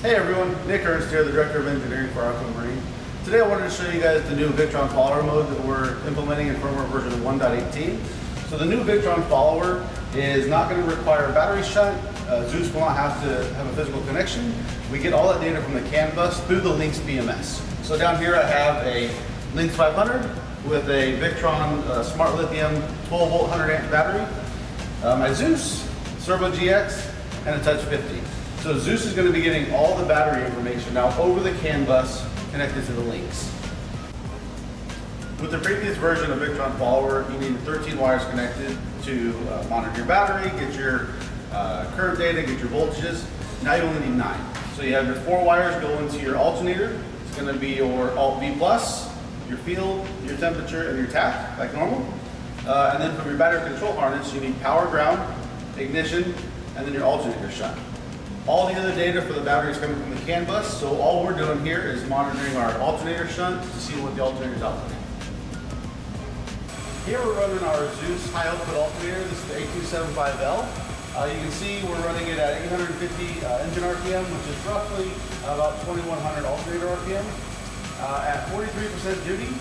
Hey everyone, Nick Ernst here, the Director of Engineering for Arco Marine. Today I wanted to show you guys the new Victron follower mode that we're implementing in firmware version 1.18. So the new Victron follower is not going to require a battery shunt. Uh, Zeus will not have to have a physical connection. We get all that data from the CAN bus through the Lynx BMS. So down here I have a Lynx 500 with a Victron uh, Smart Lithium 12 volt 100 amp battery. Uh, my Zeus, Cerbo GX, and a Touch 50. So Zeus is going to be getting all the battery information now over the CAN bus connected to the Lynx. With the previous version of Victron Follower, you needed 13 wires connected to uh, monitor your battery, get your uh, current data, get your voltages. Now you only need nine. So you have your four wires go into your alternator. It's going to be your Alt V plus, your field, your temperature, and your tap, like normal. Uh, and then from your battery control harness, you need power ground, ignition, and then your alternator shunt. All the other data for the battery is coming from the CAN bus, so all we're doing here is monitoring our alternator shunt to see what the alternator is. Here we're running our Zeus high output alternator. This is the A275L. Uh, you can see we're running it at 850 uh, engine RPM, which is roughly about 2100 alternator RPM. Uh, at 43% duty,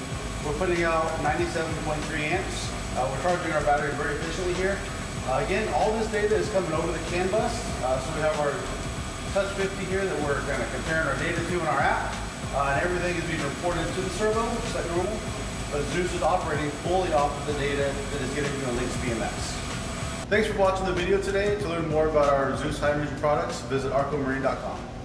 we're putting out 97.3 amps. Uh, we're charging our battery very efficiently here. Uh, again, all this data is coming over the CAN bus. Uh, so we have our Touch 50 here that we're kind of comparing our data to in our app. Uh, and everything is being reported to the Cerbo, like normal. But Zeus is operating fully off of the data that is getting from the Lynx BMS. Thanks for watching the video today. To learn more about our Zeus high energy products, visit arcomarine.com.